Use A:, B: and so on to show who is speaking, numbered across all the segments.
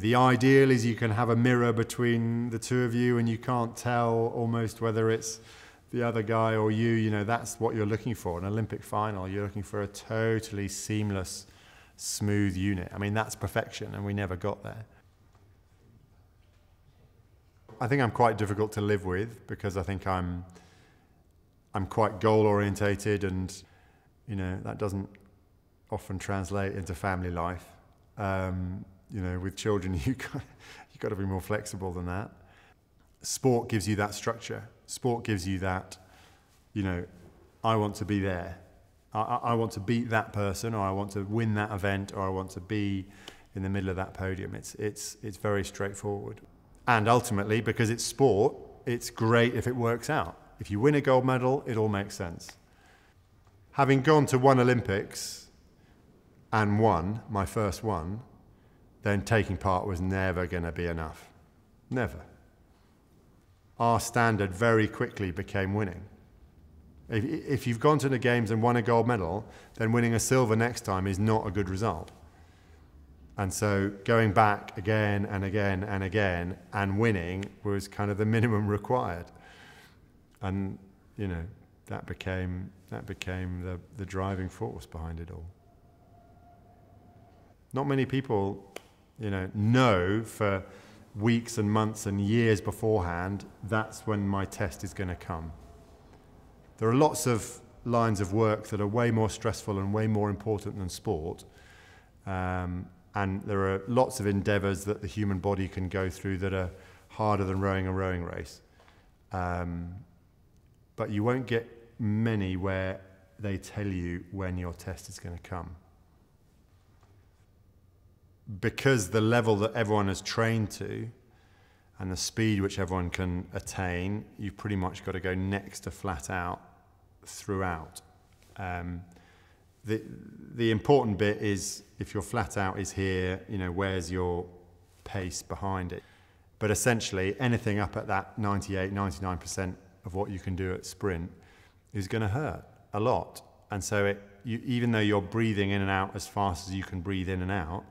A: The ideal is you can have a mirror between the two of you and you can't tell almost whether it's the other guy or you. You know, that's what you're looking for. An Olympic final, you're looking for a totally seamless, smooth unit. I mean, that's perfection, and we never got there. I think I'm quite difficult to live with because I think I'm I'm quite goal orientated and you know that doesn't often translate into family life. Um, you know, with children, you got, you got to be more flexible than that. Sport gives you that structure. Sport gives you that, you know, I want to be there. I, I want to beat that person, or I want to win that event, or I want to be in the middle of that podium. It's, it's, it's very straightforward. And ultimately, because it's sport, it's great if it works out. If you win a gold medal, it all makes sense. Having gone to one Olympics and won, my first one, then taking part was never going to be enough. Never. Our standard very quickly became winning. If, if you've gone to the games and won a gold medal, then winning a silver next time is not a good result. And so going back again and again and again and winning was kind of the minimum required. And, you know, that became, that became the, the driving force behind it all. Not many people you know, know for weeks and months and years beforehand, that's when my test is going to come. There are lots of lines of work that are way more stressful and way more important than sport. Um, and there are lots of endeavours that the human body can go through that are harder than rowing a rowing race. Um, but you won't get many where they tell you when your test is going to come because the level that everyone has trained to and the speed which everyone can attain, you've pretty much got to go next to flat out throughout. Um, the, the important bit is if your flat out is here, you know, where's your pace behind it? But essentially, anything up at that 98, 99% of what you can do at sprint is going to hurt a lot. And so, it, you, even though you're breathing in and out as fast as you can breathe in and out,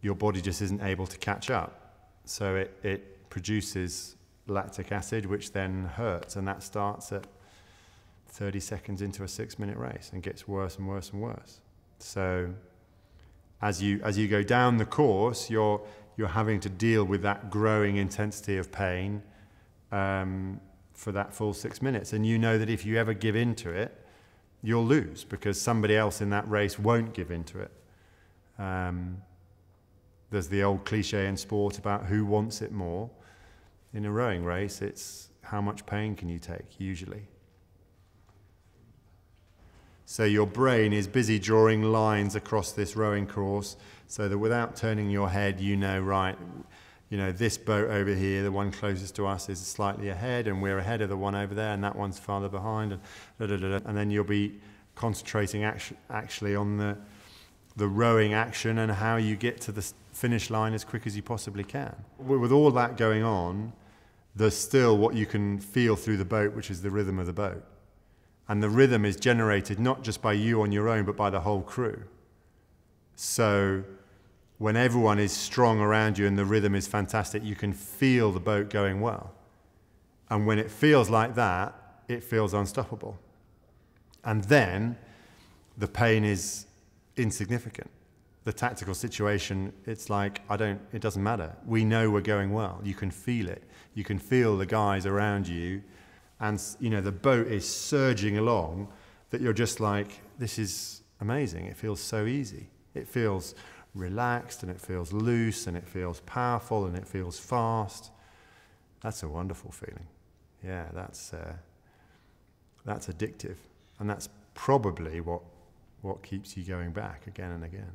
A: your body just isn't able to catch up. So it, it produces lactic acid, which then hurts, and that starts at 30 seconds into a six minute race and gets worse and worse and worse. So as you, as you go down the course, you're, you're having to deal with that growing intensity of pain um, for that full six minutes. And you know that if you ever give in to it, you'll lose because somebody else in that race won't give in to it. Um, there's the old cliche in sport about who wants it more. In a rowing race, it's how much pain can you take, usually. So your brain is busy drawing lines across this rowing course so that without turning your head, you know, right, you know, this boat over here, the one closest to us is slightly ahead and we're ahead of the one over there and that one's farther behind. And, da, da, da, and then you'll be concentrating actually on the, the rowing action and how you get to the finish line as quick as you possibly can. With all that going on, there's still what you can feel through the boat, which is the rhythm of the boat. And the rhythm is generated not just by you on your own, but by the whole crew. So when everyone is strong around you and the rhythm is fantastic, you can feel the boat going well. And when it feels like that, it feels unstoppable. And then the pain is insignificant the tactical situation, it's like, I don't, it doesn't matter. We know we're going well. You can feel it. You can feel the guys around you. And, you know, the boat is surging along that you're just like, this is amazing. It feels so easy. It feels relaxed and it feels loose and it feels powerful and it feels fast. That's a wonderful feeling. Yeah, that's, uh, that's addictive. And that's probably what, what keeps you going back again and again.